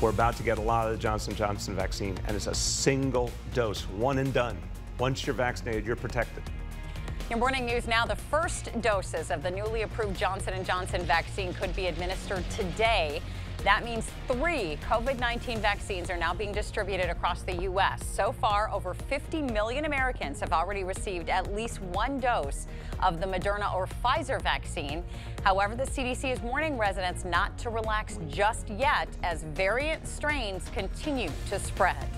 We're about to get a lot of the Johnson Johnson vaccine, and it's a single dose, one and done. Once you're vaccinated, you're protected. Your morning news now, the first doses of the newly approved Johnson & Johnson vaccine could be administered today. That means three COVID-19 vaccines are now being distributed across the U.S. So far, over 50 million Americans have already received at least one dose of the Moderna or Pfizer vaccine. However, the CDC is warning residents not to relax just yet as variant strains continue to spread.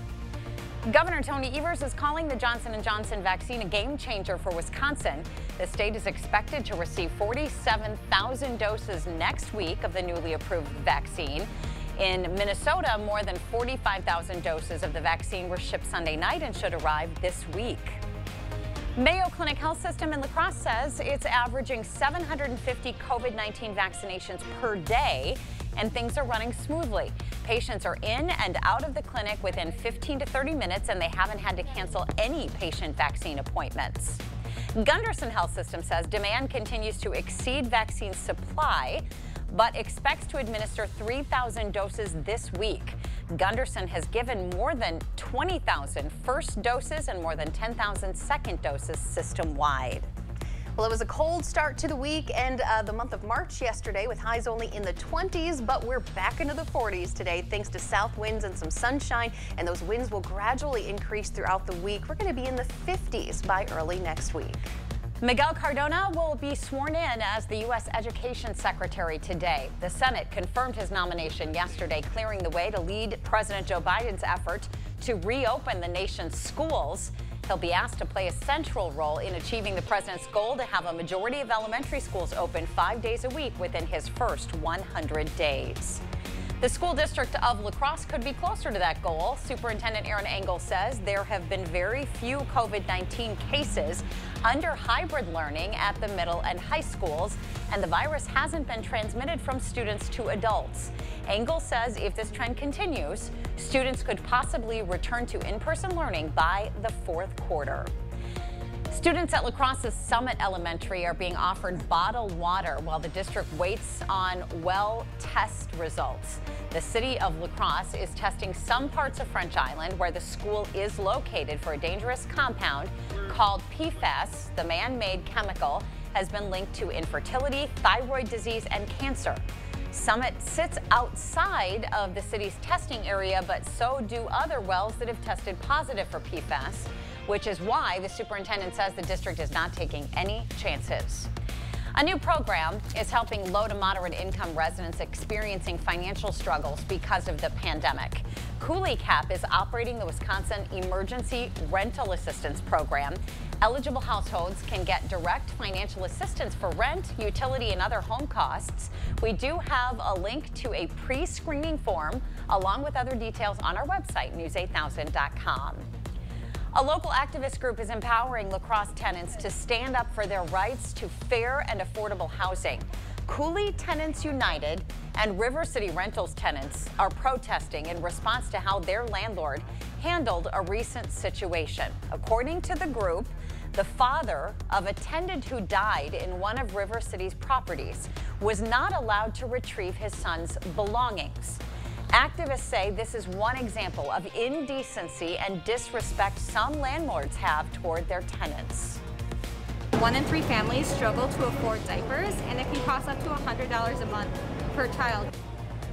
Governor Tony Evers is calling the Johnson & Johnson vaccine a game changer for Wisconsin. The state is expected to receive 47,000 doses next week of the newly approved vaccine. In Minnesota, more than 45,000 doses of the vaccine were shipped Sunday night and should arrive this week. Mayo Clinic Health System in La Crosse says it's averaging 750 COVID-19 vaccinations per day and things are running smoothly. Patients are in and out of the clinic within 15 to 30 minutes, and they haven't had to cancel any patient vaccine appointments. Gundersen Health System says demand continues to exceed vaccine supply, but expects to administer 3,000 doses this week. Gundersen has given more than 20,000 first doses and more than 10,000 second doses system-wide. Well, it was a cold start to the week and uh, the month of March yesterday with highs only in the 20s, but we're back into the 40s today thanks to south winds and some sunshine, and those winds will gradually increase throughout the week. We're going to be in the 50s by early next week. Miguel Cardona will be sworn in as the U.S. Education Secretary today. The Senate confirmed his nomination yesterday, clearing the way to lead President Joe Biden's effort to reopen the nation's schools. He'll be asked to play a central role in achieving the president's goal to have a majority of elementary schools open five days a week within his first 100 days. The school district of La Crosse could be closer to that goal. Superintendent Aaron Engel says there have been very few COVID-19 cases under hybrid learning at the middle and high schools, and the virus hasn't been transmitted from students to adults. Engel says if this trend continues, students could possibly return to in-person learning by the fourth quarter. Students at La Crosse's Summit Elementary are being offered bottled water while the district waits on well test results. The city of La Crosse is testing some parts of French Island where the school is located for a dangerous compound called PFAS. The man-made chemical has been linked to infertility, thyroid disease, and cancer. Summit sits outside of the city's testing area, but so do other wells that have tested positive for PFAS which is why the superintendent says the district is not taking any chances. A new program is helping low to moderate income residents experiencing financial struggles because of the pandemic. Couleecap is operating the Wisconsin Emergency Rental Assistance Program. Eligible households can get direct financial assistance for rent, utility, and other home costs. We do have a link to a pre-screening form along with other details on our website, news8000.com. A local activist group is empowering La Crosse tenants to stand up for their rights to fair and affordable housing. Coulee Tenants United and River City Rentals tenants are protesting in response to how their landlord handled a recent situation. According to the group, the father of a tenant who died in one of River City's properties was not allowed to retrieve his son's belongings. Activists say this is one example of indecency and disrespect some landlords have toward their tenants. One in three families struggle to afford diapers, and it can cost up to $100 a month per child.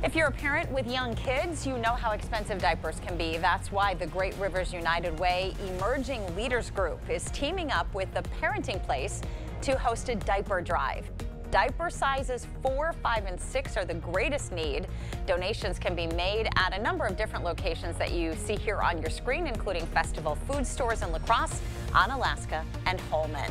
If you're a parent with young kids, you know how expensive diapers can be. That's why the Great Rivers United Way Emerging Leaders Group is teaming up with the Parenting Place to host a diaper drive. Diaper sizes 4, 5, and 6 are the greatest need. Donations can be made at a number of different locations that you see here on your screen, including Festival Food Stores in La Crosse, Onalaska, and Holmen.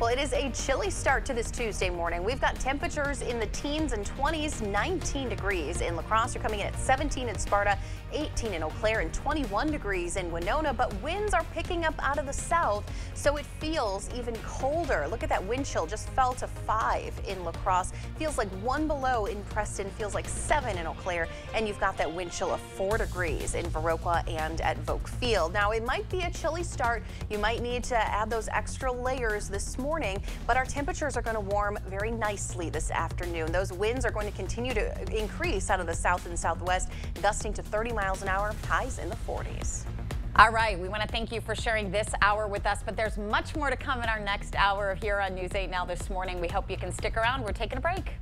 Well, it is a chilly start to this Tuesday morning. We've got temperatures in the teens and 20s, 19 degrees in La Crosse. You're coming in at 17 in Sparta, 18 in Eau Claire, and 21 degrees in Winona. But winds are picking up out of the south, so it feels even colder. Look at that wind chill, just fell to 5 in La Crosse. Feels like 1 below in Preston, feels like 7 in Eau Claire, and you've got that wind chill of 4 degrees in Viroqua and at Volk Field. Now, it might be a chilly start. You might need to add those extra layers this morning morning, but our temperatures are going to warm very nicely this afternoon. Those winds are going to continue to increase out of the south and southwest, gusting to 30 miles an hour, highs in the 40s. All right, we want to thank you for sharing this hour with us, but there's much more to come in our next hour here on News 8 Now this morning. We hope you can stick around. We're taking a break.